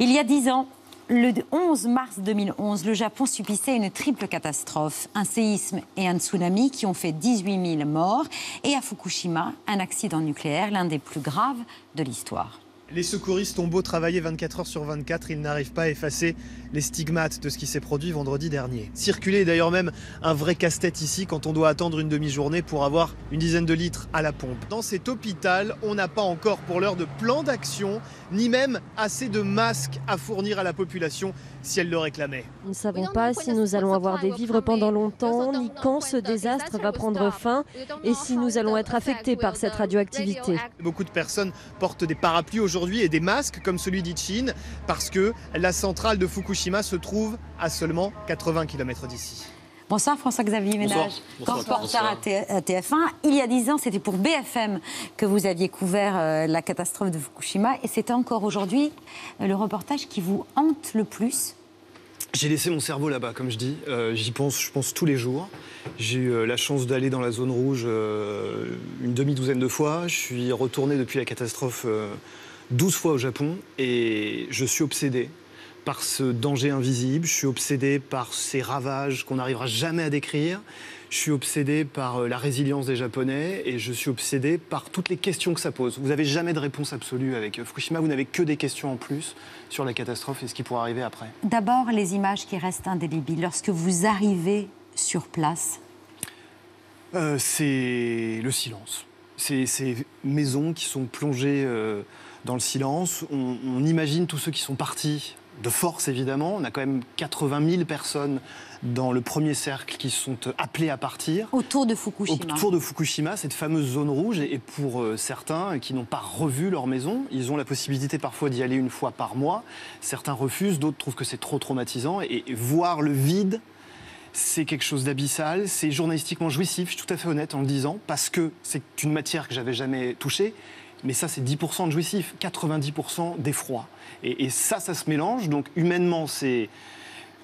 Il y a dix ans, le 11 mars 2011, le Japon subissait une triple catastrophe, un séisme et un tsunami qui ont fait 18 000 morts, et à Fukushima, un accident nucléaire, l'un des plus graves de l'histoire. Les secouristes ont beau travailler 24 heures sur 24, ils n'arrivent pas à effacer les stigmates de ce qui s'est produit vendredi dernier. Circuler est d'ailleurs même un vrai casse-tête ici quand on doit attendre une demi-journée pour avoir une dizaine de litres à la pompe. Dans cet hôpital, on n'a pas encore pour l'heure de plan d'action, ni même assez de masques à fournir à la population si elle le réclamait. Nous ne savons pas si nous allons avoir des vivres pendant longtemps, ni quand ce désastre va prendre fin, et si nous allons être affectés par cette radioactivité. Beaucoup de personnes portent des parapluies aujourd'hui et des masques comme celui d'Ichin parce que la centrale de Fukushima se trouve à seulement 80 km d'ici. Bonsoir François-Xavier Ménage, reporter à TF1. Il y a dix ans, c'était pour BFM que vous aviez couvert euh, la catastrophe de Fukushima et c'est encore aujourd'hui euh, le reportage qui vous hante le plus j'ai laissé mon cerveau là-bas, comme je dis. Euh, j'y pense, je pense tous les jours. J'ai eu la chance d'aller dans la zone rouge une demi-douzaine de fois. Je suis retourné depuis la catastrophe 12 fois au Japon et je suis obsédé par ce danger invisible, je suis obsédé par ces ravages qu'on n'arrivera jamais à décrire, je suis obsédé par euh, la résilience des Japonais et je suis obsédé par toutes les questions que ça pose. Vous n'avez jamais de réponse absolue avec euh, Fukushima, vous n'avez que des questions en plus sur la catastrophe et ce qui pourra arriver après. D'abord, les images qui restent indélébiles. Lorsque vous arrivez sur place euh, C'est le silence. C'est ces maisons qui sont plongées dans le silence. on imagine tous ceux qui sont partis de force évidemment. On a quand même 80 000 personnes dans le premier cercle qui sont appelées à partir. Autour de Fukushima. Autour de Fukushima, cette fameuse zone rouge. Et pour euh, certains qui n'ont pas revu leur maison, ils ont la possibilité parfois d'y aller une fois par mois. Certains refusent, d'autres trouvent que c'est trop traumatisant. Et voir le vide, c'est quelque chose d'abyssal, c'est journalistiquement jouissif, je suis tout à fait honnête en le disant, parce que c'est une matière que j'avais jamais touchée. Mais ça, c'est 10% de jouissif, 90% d'effroi. Et, ça, ça se mélange. Donc humainement, c'est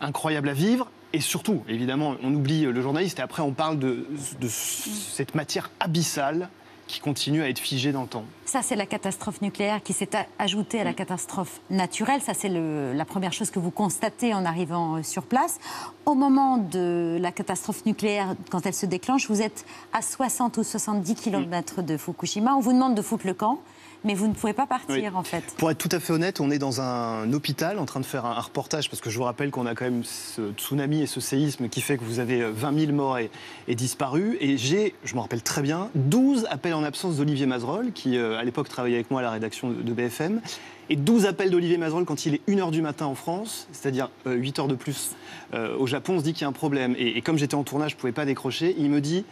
incroyable à vivre. Et surtout, évidemment, on oublie le journaliste et après on parle de, cette matière abyssale qui continue à être figée dans le temps. Ça, c'est la catastrophe nucléaire qui s'est ajoutée à la catastrophe naturelle. Ça, c'est la première chose que vous constatez en arrivant euh, sur place. Au moment de la catastrophe nucléaire, quand elle se déclenche, vous êtes à 60 ou 70 km de Fukushima. On vous demande de foutre le camp mais vous ne pouvez pas partir en fait. Pour être tout à fait honnête, on est dans un hôpital en train de faire un, reportage parce que je vous rappelle qu'on a quand même ce tsunami et ce séisme qui fait que vous avez 20 euh, 000 morts et, disparus. Et j'ai, je me rappelle très bien, 12 appels en absence d'Olivier Mazerol qui euh, à l'époque travaillait avec moi à la rédaction de, BFM. Et 12 appels d'Olivier Mazerol quand il est 1h du matin en France, c'est-à-dire 8 euh, heures de plus au Japon, on se dit qu'il y a un problème. Et, et comme j'étais en tournage, je ne pouvais pas décrocher. Il me dit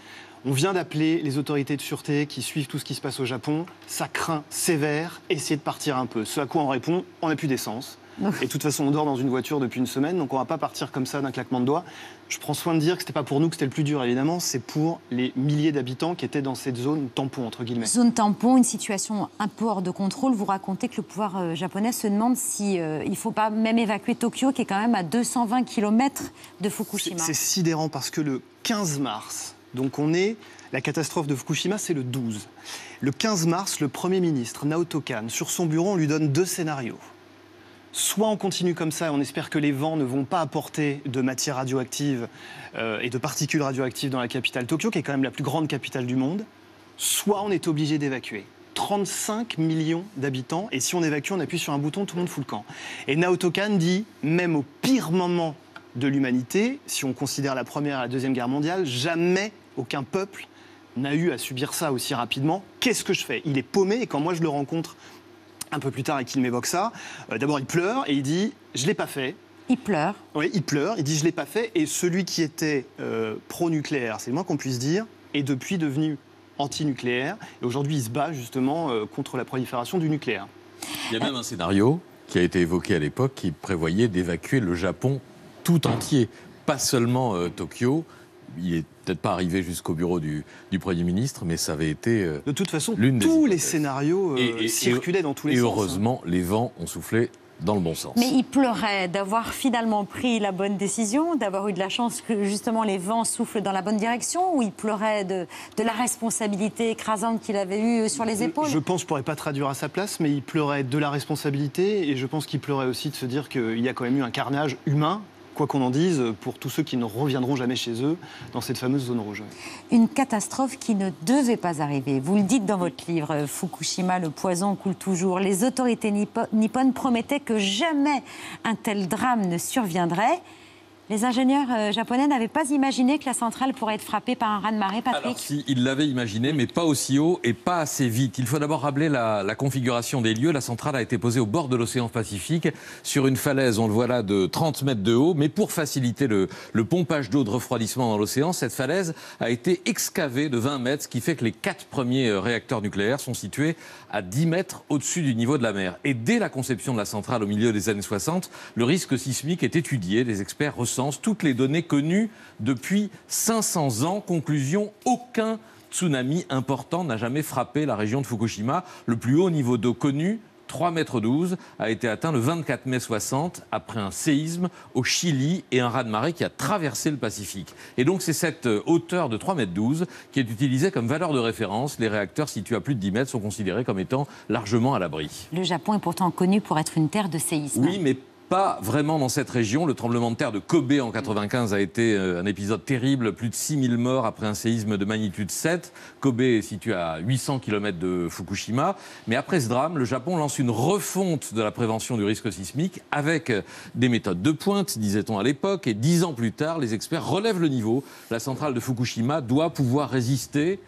on vient d'appeler les autorités de sûreté qui suivent tout ce qui se passe au Japon. Ça craint sévère, essayez de partir un peu. Ce à quoi on répond, on n'a plus d'essence. Et de toute façon, on dort dans une voiture depuis une semaine, donc on ne va pas partir comme ça d'un claquement de doigts. Je prends soin de dire que ce n'était pas pour nous que c'était le plus dur, évidemment, c'est pour les milliers d'habitants qui étaient dans cette zone tampon, entre guillemets. Zone tampon, une situation un peu hors de contrôle. Vous racontez que le pouvoir euh, japonais se demande s'il euh, il ne faut pas même évacuer Tokyo, qui est quand même à 220 km de Fukushima. C'est sidérant parce que le 15 mars, donc on est, la catastrophe de Fukushima, c'est le 12. Le 15 mars, le Premier ministre, Naoto Kan, sur son bureau, on lui donne deux scénarios. Soit on continue comme ça et on espère que les vents ne vont pas apporter de matière radioactive euh, et de particules radioactives dans la capitale Tokyo, qui est quand même la plus grande capitale du monde. Soit on est obligé d'évacuer. 35 millions d'habitants, et si on évacue, on appuie sur un bouton, tout le monde fout le camp. Et Naoto Kan dit, même au pire moment de l'humanité, si on considère la Première et la Deuxième Guerre mondiale, jamais aucun peuple n'a eu à subir ça aussi rapidement. Qu'est-ce que je fais? Il est paumé et quand moi je le rencontre un peu plus tard et qu'il m'évoque ça, euh, d'abord il pleure et il dit Je l'ai pas fait. Il pleure. Oui, il pleure, il dit Je l'ai pas fait. Et celui qui était euh, pro-nucléaire, c'est le moins qu'on puisse dire, est depuis devenu anti-nucléaire. Et aujourd'hui, il se bat justement euh, contre la prolifération du nucléaire. Il y a même un scénario qui a été évoqué à l'époque qui prévoyait d'évacuer le Japon tout entier, pas seulement euh, Tokyo. Il est peut-être pas arrivé jusqu'au bureau du, Premier ministre, mais ça avait été. de toute façon, tous les scénarios euh, circulaient dans tous les sens. Et hein. heureusement, les vents ont soufflé dans le bon sens. Mais il pleurait d'avoir finalement pris la bonne décision, d'avoir eu de la chance que justement les vents soufflent dans la bonne direction, ou il pleurait de, de la responsabilité écrasante qu'il avait eue sur les épaules? Je pense, je pourrais pas traduire à sa place, mais il pleurait de la responsabilité et je pense qu'il pleurait aussi de se dire qu'il y a quand même eu un carnage humain quoi qu'on en dise, pour tous ceux qui ne reviendront jamais chez eux dans cette fameuse zone rouge. Une catastrophe qui ne devait pas arriver. Vous le dites dans votre livre, Fukushima, le poison coule toujours. Les autorités nippones promettaient que jamais un tel drame ne surviendrait. Les ingénieurs euh, japonais n'avaient pas imaginé que la centrale pourrait être frappée par un raz-de-marée, Patrick Alors si, ils l'avaient imaginé, mais pas aussi haut et pas assez vite. Il faut d'abord rappeler la, la, configuration des lieux. La centrale a été posée au bord de l'océan Pacifique, sur une falaise, on le voit là, de 30 mètres de haut. Mais pour faciliter le, le pompage d'eau de refroidissement dans l'océan, cette falaise a été excavée de 20 mètres, ce qui fait que les quatre premiers euh, réacteurs nucléaires sont situés à 10 mètres au-dessus du niveau de la mer. Et dès la conception de la centrale au milieu des années 60, le risque sismique est étudié. Les experts toutes les données connues depuis 500 ans. Conclusion, aucun tsunami important n'a jamais frappé la région de Fukushima. Le plus haut niveau d'eau connu 3,12 mètres a été atteint le 24 mai 60 après un séisme au Chili et un raz-de-marée qui a traversé le Pacifique. Et donc c'est cette euh, hauteur de 3,12 mètres qui est utilisée comme valeur de référence. Les réacteurs situés à plus de 10 mètres sont considérés comme étant largement à l'abri. Le Japon est pourtant connu pour être une terre de séisme. Oui, mais pas vraiment dans cette région. Le tremblement de terre de Kobe en 95 a été euh, un épisode terrible, plus de 6000 morts après un séisme de magnitude 7. Kobe est situé à 800 km de Fukushima. Mais après ce drame, le Japon lance une refonte de la prévention du risque sismique avec euh, des méthodes de pointe, disait-on à l'époque. Et dix ans plus tard, les experts relèvent le niveau. La centrale de Fukushima doit pouvoir résister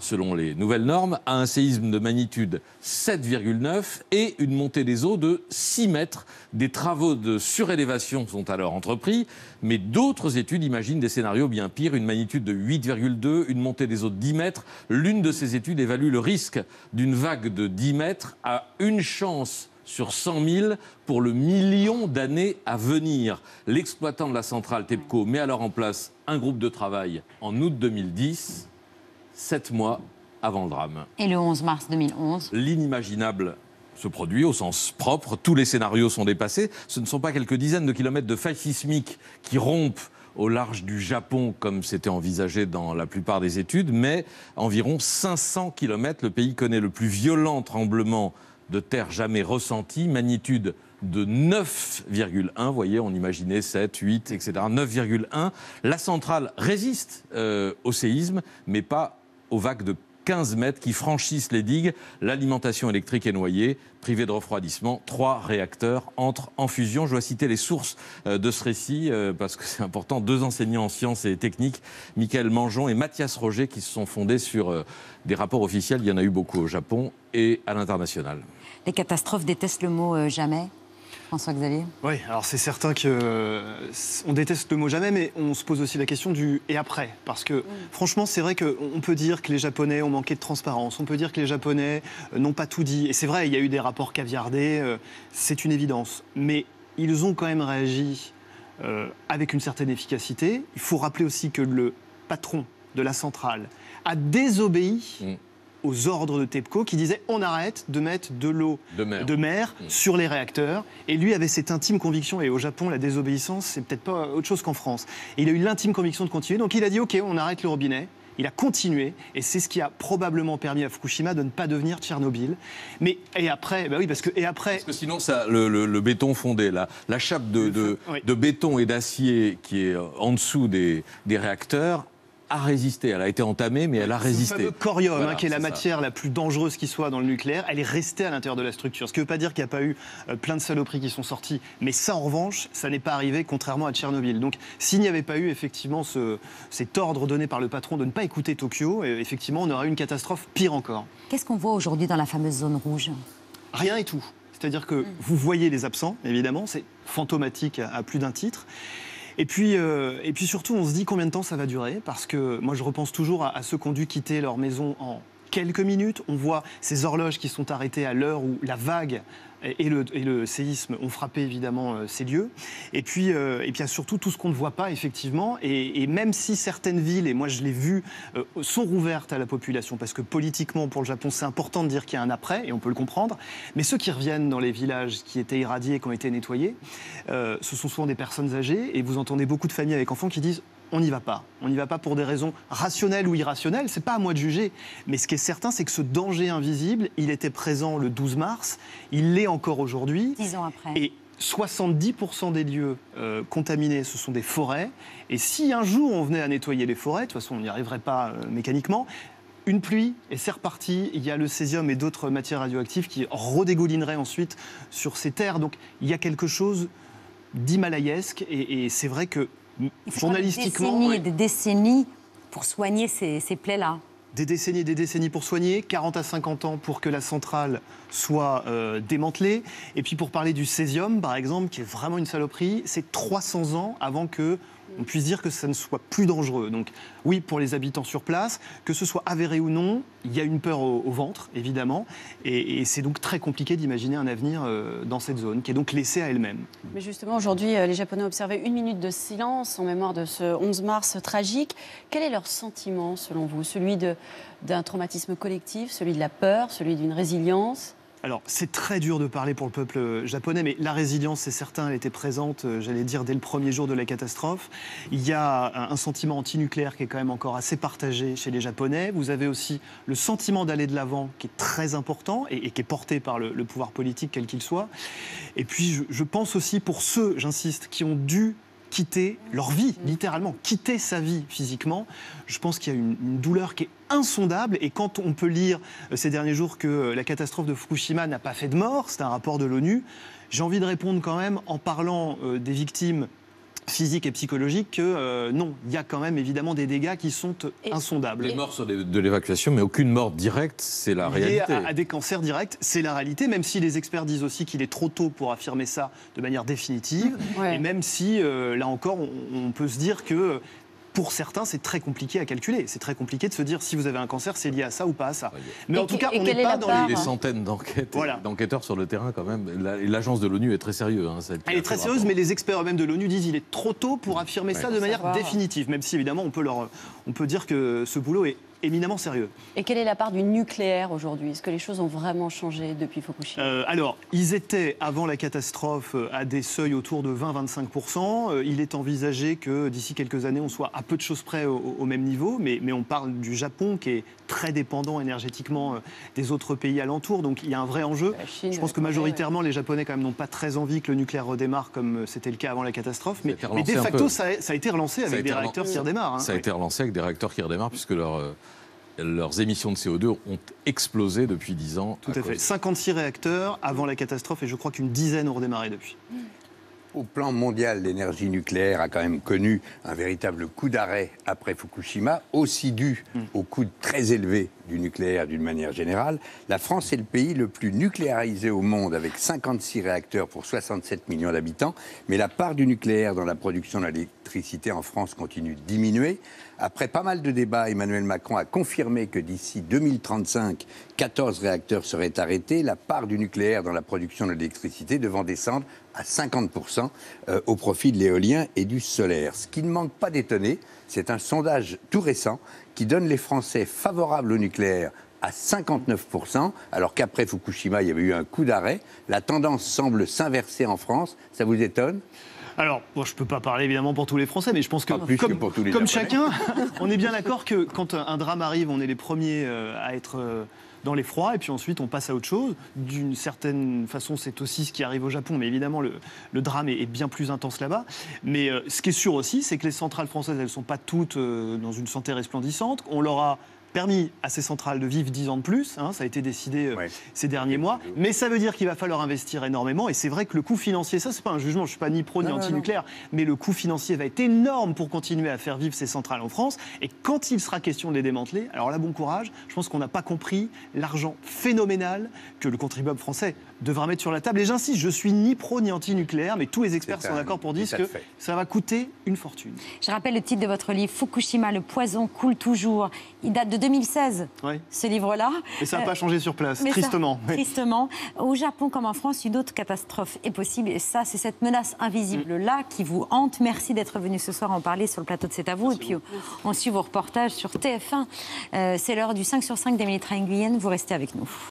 selon les nouvelles normes, à un séisme de magnitude 7,9 et une montée des eaux de 6 mètres. Des travaux de surélévation sont alors entrepris, mais d'autres études imaginent des scénarios bien pires, une magnitude de 8,2, une montée des eaux de 10 mètres. L'une de ces études évalue le risque d'une vague de 10 mètres à une chance sur 100 000 pour le million d'années à venir. L'exploitant de la centrale TEPCO met alors en place un groupe de travail en août 2010 sept mois avant le drame. Et le 11 mars 2011 L'inimaginable se produit au sens propre. Tous les scénarios sont dépassés. Ce ne sont pas quelques dizaines de kilomètres de failles sismiques qui rompent au large du Japon, comme c'était envisagé dans la plupart des études, mais environ 500 kilomètres. Le pays connaît le plus violent tremblement de terre jamais ressenti, magnitude de 9,1. Vous voyez, on imaginait 7, 8, etc. 9,1. La centrale résiste euh, au séisme, mais pas aux vagues de 15 mètres qui franchissent les digues. L'alimentation électrique est noyée, privée de refroidissement. Trois réacteurs entrent en fusion. Je dois citer les sources euh, de ce récit euh, parce que c'est important. Deux enseignants en sciences et techniques, Michael Mangeon et Mathias Roger, qui se sont fondés sur euh, des rapports officiels. Il y en a eu beaucoup au Japon et à l'international. Les catastrophes détestent le mot jamais François-Xavier Oui, alors c'est certain que euh, on déteste le mot jamais, mais on se pose aussi la question du et après. Parce que franchement, c'est vrai qu'on peut dire que les Japonais ont manqué de transparence, on peut dire que les Japonais euh, n'ont pas tout dit. Et c'est vrai, il y a eu des rapports caviardés, euh, c'est une évidence. Mais ils ont quand même réagi avec une certaine efficacité. Il faut rappeler aussi que le patron de la centrale a désobéi. Mm aux ordres de TEPCO qui disait on arrête de mettre de l'eau de mer, mm. sur les réacteurs. Et lui avait cette intime conviction, et au Japon, la désobéissance, c'est peut-être pas autre chose qu'en France. Et il a eu l'intime conviction de continuer, donc il a dit ok, on arrête le robinet. Il a continué, et c'est ce qui a probablement permis à Fukushima de ne pas devenir Tchernobyl. Mais et après, bah oui, parce que et après. Parce que sinon, ça, le, béton fondé, la, la chape de, de, béton et d'acier qui est en dessous des, des réacteurs, a résisté. Elle a été entamée, mais elle a résisté. Le corium, hein, qui est, la matière la plus dangereuse qui soit dans le nucléaire, elle est restée à l'intérieur de la structure. Ce qui ne veut pas dire qu'il n'y a pas eu euh, plein de saloperies qui sont sorties. Mais ça, en revanche, ça n'est pas arrivé, contrairement à Tchernobyl. Donc, s'il n'y avait pas eu effectivement ce, cet ordre donné par le patron de ne pas écouter Tokyo, euh, effectivement, on aurait eu une catastrophe pire encore. Qu'est-ce qu'on voit aujourd'hui dans la fameuse zone rouge? Rien et tout. C'est-à-dire que mm. vous voyez les absents, évidemment, c'est fantomatique à plus d'un titre. Et puis, euh, et puis surtout, on se dit combien de temps ça va durer, parce que moi je repense toujours à, ceux qui ont dû quitter leur maison en quelques minutes. On voit ces horloges qui sont arrêtées à l'heure où la vague et le, séisme ont frappé évidemment euh, ces lieux. Et puis, euh, et puis surtout tout ce qu'on ne voit pas effectivement. Et, et même si certaines villes, et moi je l'ai vu, euh, sont rouvertes à la population, parce que politiquement pour le Japon c'est important de dire qu'il y a un après, et on peut le comprendre. Mais ceux qui reviennent dans les villages qui étaient irradiés, qui ont été nettoyés, ce sont souvent des personnes âgées. Et vous entendez beaucoup de familles avec enfants qui disent on n'y va pas. On n'y va pas pour des raisons rationnelles ou irrationnelles, c'est pas à moi de juger. Mais ce qui est certain, c'est que ce danger invisible, il était présent le 12 mars, il l'est encore aujourd'hui. Dix ans après. Et 70% des lieux euh, contaminés, ce sont des forêts. Et si un jour on venait à nettoyer les forêts, de toute façon on n'y arriverait pas euh, mécaniquement, une pluie et c'est reparti. Il y a le césium et d'autres matières radioactives qui redégoulineraient ensuite sur ces terres. Donc il y a quelque chose d'himalayesque et, et c'est vrai que journalistiquement, Des décennies et des décennies pour soigner ces, ces plaies-là. des décennies et des décennies pour soigner, 40 à 50 ans pour que la centrale soit euh, démantelée. Et puis pour parler du césium, par exemple, qui est vraiment une saloperie, c'est 300 ans avant que on puisse dire que ça ne soit plus dangereux. Donc oui, pour les habitants sur place, que ce soit avéré ou non, il y a une peur au, ventre, évidemment. Et, c'est donc très compliqué d'imaginer un avenir euh, dans cette zone, qui est donc laissée à elle-même. Mais justement, aujourd'hui, euh, les Japonais observaient une minute de silence en mémoire de ce 11 mars tragique. Quel est leur sentiment, selon vous? Celui d'un traumatisme collectif, celui de la peur, celui d'une résilience? Alors, c'est très dur de parler pour le peuple euh, japonais, mais la résilience, c'est certain, elle était présente, euh, j'allais dire, dès le premier jour de la catastrophe. Il y a un, un sentiment antinucléaire qui est quand même encore assez partagé chez les Japonais. Vous avez aussi le sentiment d'aller de l'avant qui est très important et, qui est porté par le, pouvoir politique, quel qu'il soit. Et puis, je pense aussi pour ceux, j'insiste, qui ont dû quitter leur vie, littéralement, quitter sa vie physiquement, je pense qu'il y a une, douleur qui est insondable. Et quand on peut lire euh, ces derniers jours que euh, la catastrophe de Fukushima n'a pas fait de mort, c'est un rapport de l'ONU, j'ai envie de répondre quand même en parlant euh, des victimes physiques et psychologiques que euh, non, il y a quand même évidemment des dégâts qui sont Et- insondables. Les morts sur des- de l'évacuation, mais aucune mort directe, c'est la réalité. à, à des cancers directs, c'est la réalité, même si les experts disent aussi qu'il est trop tôt pour affirmer ça de manière définitive, Ouais. et même si, euh, là encore, on, on peut se dire que pour certains, c'est très compliqué à calculer. C'est très compliqué de se dire si vous avez un cancer, c'est lié à ça ou pas à ça. Mais Et en tout cas, on n'est est pas la dans part les... Des centaines d'enquêtes, Voilà. d'enquêteurs sur le terrain quand même. L'agence de l'ONU est très sérieuse. hein, Elle est très sérieuse, rapport. mais les experts eux-mêmes de l'ONU disent qu'il est trop tôt pour affirmer ça de manière définitive, même si évidemment on peut, leur, on peut dire que ce boulot est éminemment sérieux. Et quelle est la part du nucléaire aujourd'hui? Est-ce que les choses ont vraiment changé depuis Fukushima? Euh, alors, ils étaient avant la catastrophe euh, à des seuils autour de 20-25%. Euh, il est envisagé que d'ici quelques années, on soit à peu de choses près au, au même niveau, mais, mais on parle du Japon qui est très dépendant énergétiquement des autres pays alentours, donc il y a un vrai enjeu. Chine, Je pense que ouais, majoritairement, les Japonais quand même n'ont pas très envie que le nucléaire redémarre comme c'était le cas avant la catastrophe, mais, mais de facto, ça a, ça a été relancé avec des réacteurs qui redémarrent. hein. Ça a été relancé avec des réacteurs qui redémarrent puisque leur, euh, leurs émissions de CO2 ont explosé depuis 10 ans. Tout à, fait. cause- 56 réacteurs avant la catastrophe et je crois qu'une dizaine ont redémarré depuis. Au plan mondial, l'énergie nucléaire a quand même connu un véritable coup d'arrêt après Fukushima, aussi dû au coût très élevé du nucléaire d'une manière générale. La France est le pays le plus nucléarisé au monde avec 56 réacteurs pour 67 millions d'habitants, mais la part du nucléaire dans la production d'électricité en France continue de diminuer. Après pas mal de débats, Emmanuel Macron a confirmé que d'ici 2035, 14 réacteurs seraient arrêtés, la part du nucléaire dans la production d'électricité devant descendre à 50% euh, au profit de l'éolien et du solaire. Ce qui ne manque pas d'étonner, c'est un sondage tout récent qui donne les Français favorables au nucléaire à 59%, alors qu'après Fukushima, il y avait eu un coup d'arrêt. La tendance semble s'inverser en France. Ça vous étonne? Alors, bon, je ne peux pas parler évidemment pour tous les Français, mais je pense que, plus comme, que pour tous les comme Japonais. chacun, on est bien d'accord que quand un, un drame arrive, on est les premiers euh, à être euh, dans l'effroi, et puis ensuite on passe à autre chose. D'une certaine façon, c'est aussi ce qui arrive au Japon, mais évidemment, le, le drame est, est bien plus intense là-bas. Mais euh, ce qui est sûr aussi, c'est que les centrales françaises, elles ne sont pas toutes euh, dans une santé resplendissante. On leur a permis à ces centrales de vivre 10 ans de plus, hein, ça a été décidé euh, Ouais. ces derniers mois, mais ça veut dire qu'il va falloir investir énormément, et c'est vrai que le coût financier, ça c'est pas un jugement, je suis pas ni pro ni anti-nucléaire, mais le coût financier va être énorme pour continuer à faire vivre ces centrales en France, et quand il sera question de les démanteler, alors là bon courage, je pense qu'on n'a pas compris l'argent phénoménal que le contribuable français devra mettre sur la table, et j'insiste, je suis ni pro ni anti-nucléaire, mais tous les experts sont d'accord pour dire que ça va coûter une fortune. Je rappelle le titre de votre livre, Fukushima, le poison coule toujours. Il date de 2016, Oui. ce livre-là. Et ça n'a Euh, pas changé sur place, ça, tristement. Tristement. Au Japon comme en France, une autre catastrophe est possible. Et ça, c'est cette menace invisible-là qui vous hante. Merci d'être venu ce soir en parler sur le plateau de C'est à vous. Et puis, on suit vos reportages sur TF1. Euh, c'est l'heure du 5 sur 5 d'Émilie Train-Guyenne. Vous restez avec nous.